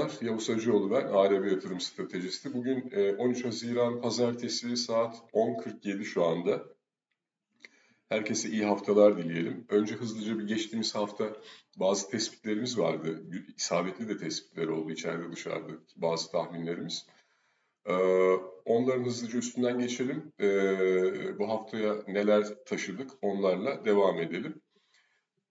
Merhabalar, Yavuz Hacıoğlu ben, ARB Yatırım Stratejisti. Bugün 13 e, Haziran Pazartesi saat 10.47 şu anda. Herkese iyi haftalar dileyelim. Önce hızlıca bir geçtiğimiz hafta bazı tespitlerimiz vardı. İsabetli de tespitler oldu içeride dışarıda bazı tahminlerimiz. E, onların hızlıca üstünden geçelim. E, bu haftaya neler taşıdık onlarla devam edelim.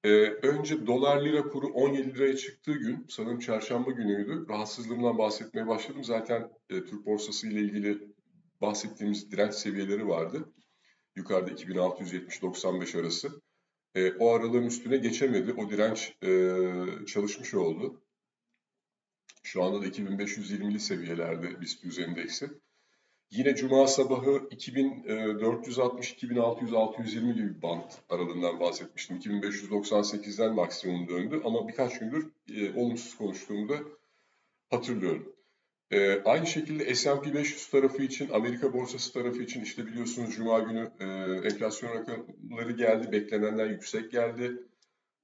Ee, önce dolar lira kuru 17 liraya çıktığı gün, sanırım çarşamba günüydü. Rahatsızlığımdan bahsetmeye başladım. Zaten e, Türk borsası ile ilgili bahsettiğimiz direnç seviyeleri vardı. Yukarıda 2670-95 arası. E, o aralığın üstüne geçemedi. O direnç e, çalışmış oldu. Şu anda da 2520'li seviyelerde BIST endeksi. Yine cuma sabahı 2460-2600-620 gibi bir band aralığından bahsetmiştim. 2598'den maksimum döndü ama birkaç gündür e, olumsuz konuştuğumda hatırlıyorum. E, aynı şekilde S&P 500 tarafı için, Amerika borsası tarafı için işte biliyorsunuz Cuma günü e, enflasyon rakamları geldi, beklenenden yüksek geldi.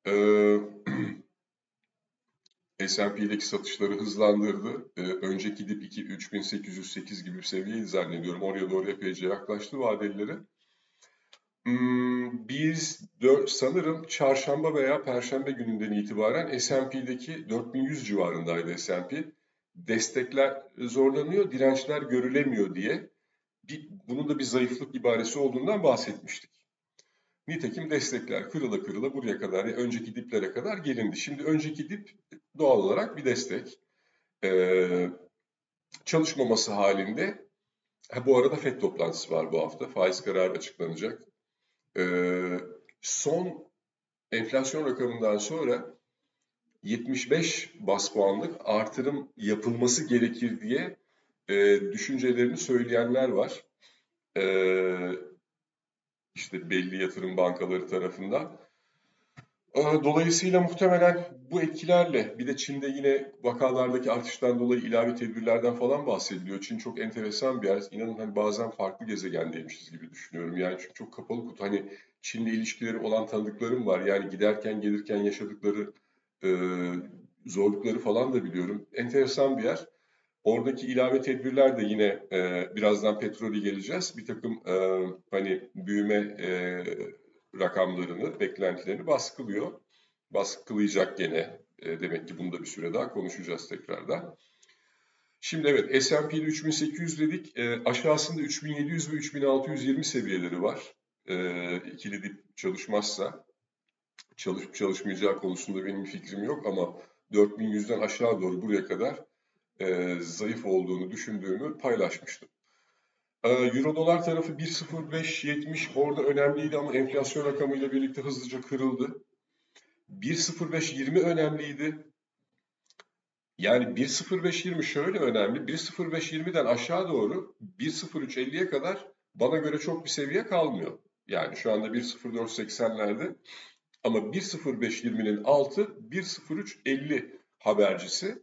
E, S&P'deki satışları hızlandırdı. Ee, önceki dip 2, 3808 gibi bir seviyeydi zannediyorum. Oraya doğru epeyce yaklaştı vadelileri. Hmm, biz dört, sanırım çarşamba veya perşembe gününden itibaren S&P'deki 4100 civarındaydı S&P. Destekler zorlanıyor, dirençler görülemiyor diye bir, bunun da bir zayıflık ibaresi olduğundan bahsetmiştik. Nitekim destekler kırıla kırıla buraya kadar, önceki diplere kadar gelindi. Şimdi önceki dip doğal olarak bir destek. Ee, çalışmaması halinde, ha, bu arada FED toplantısı var bu hafta, faiz kararı açıklanacak. Ee, son enflasyon rakamından sonra 75 bas puanlık artırım yapılması gerekir diye e, düşüncelerini söyleyenler var. E, işte belli yatırım bankaları tarafından. Ee, dolayısıyla muhtemelen bu etkilerle bir de Çin'de yine vakalardaki artıştan dolayı ilave tedbirlerden falan bahsediliyor. Çin çok enteresan bir yer. İnanın hani bazen farklı gezegendeymişiz gibi düşünüyorum. Yani çünkü çok kapalı kutu. Hani Çin'le ilişkileri olan tanıdıklarım var. Yani giderken gelirken yaşadıkları e, zorlukları falan da biliyorum. Enteresan bir yer. Oradaki ilave tedbirler de yine e, birazdan petrolü geleceğiz. Bir takım e, hani büyüme e, rakamlarını, beklentilerini baskılıyor. Baskılayacak gene. E, demek ki bunu da bir süre daha konuşacağız tekrardan. Şimdi evet S&P'de 3800 dedik. E, aşağısında 3700 ve 3620 seviyeleri var. E, ikili dip çalışmazsa çalışıp çalışmayacağı konusunda benim fikrim yok ama 4100'den aşağı doğru buraya kadar e, zayıf olduğunu düşündüğümü paylaşmıştım. E, Euro dolar tarafı 1.0570 orada önemliydi ama enflasyon rakamıyla birlikte hızlıca kırıldı. 1.0520 önemliydi. Yani 1.0520 şöyle önemli. 1.0520'den aşağı doğru 1.0350'ye kadar bana göre çok bir seviye kalmıyor. Yani şu anda 1.0480'lerde ama 1.0520'nin altı 1.0350 habercisi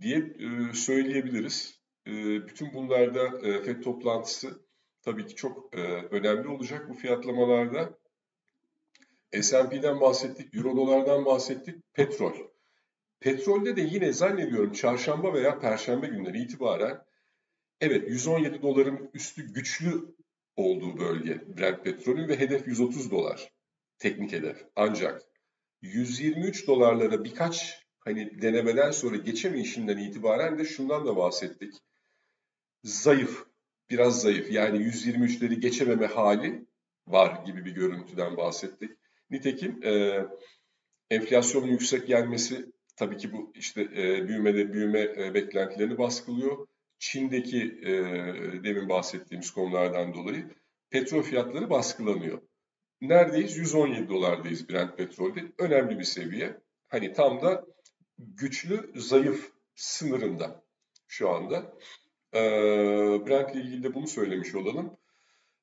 diye e, söyleyebiliriz. E, bütün bunlarda e, FED toplantısı tabii ki çok önemli olacak bu fiyatlamalarda. S&P'den bahsettik, Euro dolardan bahsettik, petrol. Petrolde de yine zannediyorum çarşamba veya perşembe günleri itibaren evet 117 doların üstü güçlü olduğu bölge Brent petrolün ve hedef 130 dolar teknik hedef. Ancak 123 dolarlara birkaç hani denemeden sonra geçemeyişinden itibaren de şundan da bahsettik. Zayıf, biraz zayıf yani 123'leri geçememe hali var gibi bir görüntüden bahsettik. Nitekim e, enflasyonun yüksek gelmesi tabii ki bu işte e, büyümede büyüme e, beklentilerini baskılıyor. Çin'deki e, demin bahsettiğimiz konulardan dolayı petrol fiyatları baskılanıyor. Neredeyiz? 117 dolardayız Brent petrolde. Önemli bir seviye. Hani tam da güçlü zayıf sınırında şu anda. Ee, Brent ile ilgili de bunu söylemiş olalım.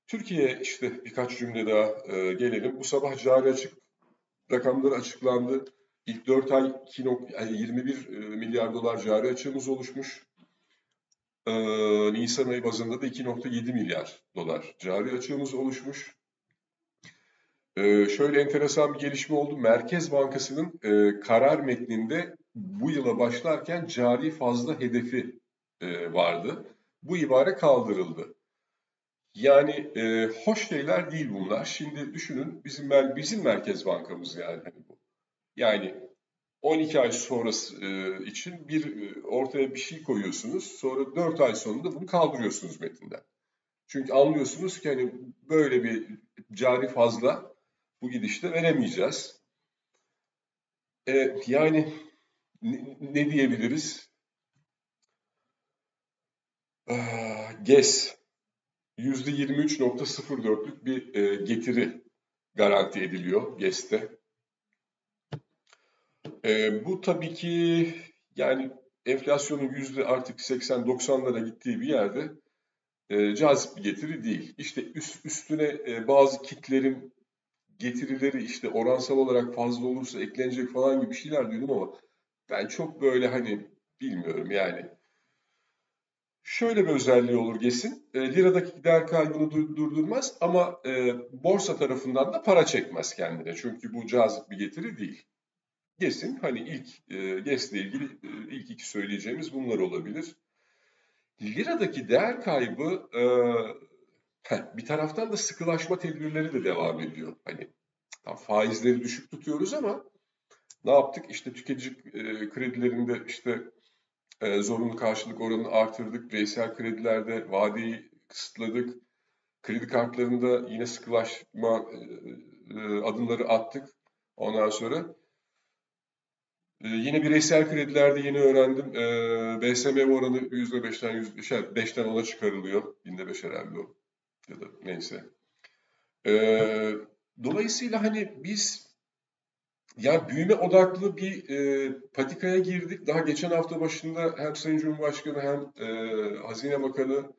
Türkiye işte birkaç cümle daha e, gelelim. Bu sabah cari açık rakamları açıklandı. İlk 4 ay 2, yani 21 e, milyar dolar cari açığımız oluşmuş. Ee, Nisan ayı bazında da 2.7 milyar dolar cari açığımız oluşmuş. Ee, şöyle enteresan bir gelişme oldu. Merkez Bankası'nın e, karar metninde bu yıla başlarken cari fazla hedefi e, vardı. Bu ibare kaldırıldı. Yani e, hoş şeyler değil bunlar. Şimdi düşünün bizim bizim Merkez Bankamız yani bu. Yani 12 ay sonrası e, için bir e, ortaya bir şey koyuyorsunuz. Sonra 4 ay sonunda bunu kaldırıyorsunuz metinden. Çünkü anlıyorsunuz ki hani böyle bir cari fazla bu gidişte veremeyeceğiz. E, yani ne, ne diyebiliriz? Ah, GES %23.04'lük bir e, getiri garanti ediliyor GES'te. E, bu tabii ki yani enflasyonun yüzde artık 80-90'lara gittiği bir yerde e, cazip bir getiri değil. İşte üst, üstüne bazı kitlerin getirileri işte oransal olarak fazla olursa eklenecek falan gibi şeyler duydum ama ben çok böyle hani bilmiyorum yani. Şöyle bir özelliği olur GES'in. E, liradaki değer kaybını durdurmaz ama e, borsa tarafından da para çekmez kendine. Çünkü bu cazip bir getiri değil. GES'in hani ilk e, GES'le ilgili e, ilk iki söyleyeceğimiz bunlar olabilir. Liradaki değer kaybı e, bir taraftan da sıkılaşma tedbirleri de devam ediyor. Hani tam faizleri düşük tutuyoruz ama ne yaptık? İşte tüketici e, kredilerinde işte e, zorunlu karşılık oranını artırdık. Bireysel kredilerde vadeyi kısıtladık. Kredi kartlarında yine sıkılaşma e, e, adımları attık. Ondan sonra ee, yine bireysel kredilerde yeni öğrendim. Ee, BSM oranı %5'ten %5'ten şey, 5'ten 10'a çıkarılıyor. Binde 5 herhalde o. Ya da neyse. Dolayısıyla hani biz yani büyüme odaklı bir e, patikaya girdik. Daha geçen hafta başında hem Sayın Cumhurbaşkanı hem e, Hazine Bakanı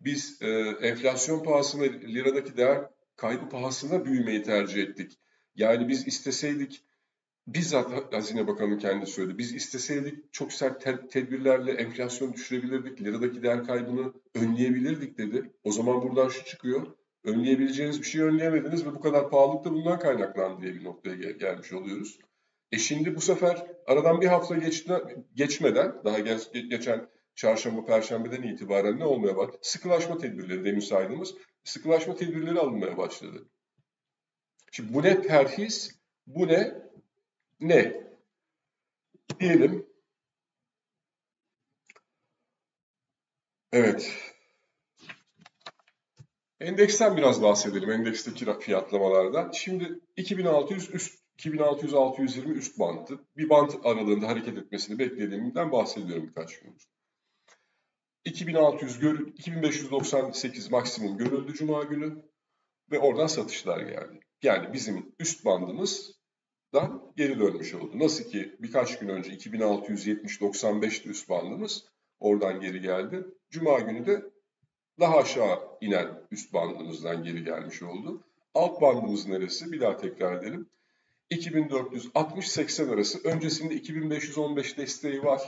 biz e, enflasyon pahasına, liradaki değer kaybı pahasına büyümeyi tercih ettik. Yani biz isteseydik bizzat Hazine Bakanı kendi söyledi. Biz isteseydik çok sert te- tedbirlerle enflasyonu düşürebilirdik, liradaki değer kaybını önleyebilirdik dedi. O zaman buradan şu çıkıyor. Önleyebileceğiniz bir şey önleyemediniz ve bu kadar pahalılık da bundan kaynaklandı diye bir noktaya gel- gelmiş oluyoruz. E şimdi bu sefer aradan bir hafta geçti, geçmeden, daha geç, geçen çarşamba, perşembeden itibaren ne olmaya bak? Sıkılaşma tedbirleri demin saydığımız sıkılaşma tedbirleri alınmaya başladı. Şimdi bu ne perhis, bu ne ne? Diyelim. Evet. Endeksten biraz bahsedelim. Endeksteki fiyatlamalardan. Şimdi 2600 üst 2600-620 üst bandı. Bir bant aralığında hareket etmesini beklediğimden bahsediyorum birkaç gündür. 2600 gör, 2598 maksimum görüldü cuma günü ve oradan satışlar geldi. Yani bizim üst bandımız dan geri dönmüş oldu. Nasıl ki birkaç gün önce 2670-95'ti üst bandımız oradan geri geldi. Cuma günü de daha aşağı inen üst bandımızdan geri gelmiş oldu. Alt bandımız neresi? Bir daha tekrar edelim. 2460-80 arası. Öncesinde 2515 desteği var.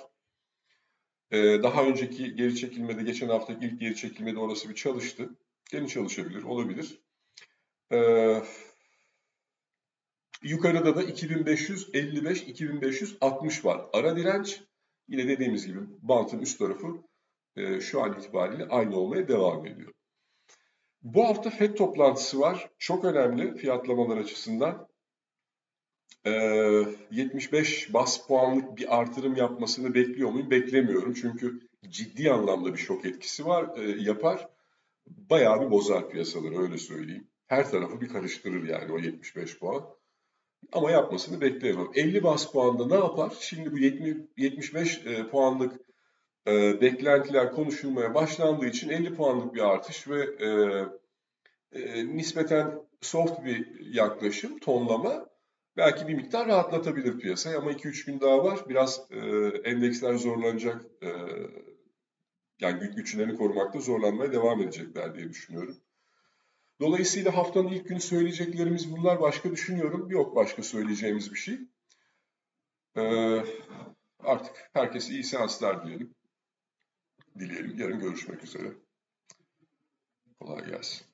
Ee, daha önceki geri çekilmede, geçen haftaki ilk geri çekilmede orası bir çalıştı. Yeni çalışabilir, olabilir. Ee, Yukarıda da 2555-2560 var. Ara direnç yine dediğimiz gibi bantın üst tarafı e, şu an itibariyle aynı olmaya devam ediyor. Bu hafta FED toplantısı var. Çok önemli fiyatlamalar açısından. E, 75 bas puanlık bir artırım yapmasını bekliyor muyum? Beklemiyorum. Çünkü ciddi anlamda bir şok etkisi var, e, yapar. Bayağı bir bozar piyasaları öyle söyleyeyim. Her tarafı bir karıştırır yani o 75 puan. Ama yapmasını bekleyemem. 50 bas puanda ne yapar? Şimdi bu 70, 75 e, puanlık e, beklentiler konuşulmaya başlandığı için 50 puanlık bir artış ve e, e, nispeten soft bir yaklaşım, tonlama belki bir miktar rahatlatabilir piyasayı ama 2-3 gün daha var. Biraz e, endeksler zorlanacak, e, yani güçlerini korumakta zorlanmaya devam edecekler diye düşünüyorum. Dolayısıyla haftanın ilk günü söyleyeceklerimiz bunlar. Başka düşünüyorum. Yok başka söyleyeceğimiz bir şey. Ee, artık herkese iyi seanslar diyelim. Dileyelim. Yarın görüşmek üzere. Kolay gelsin.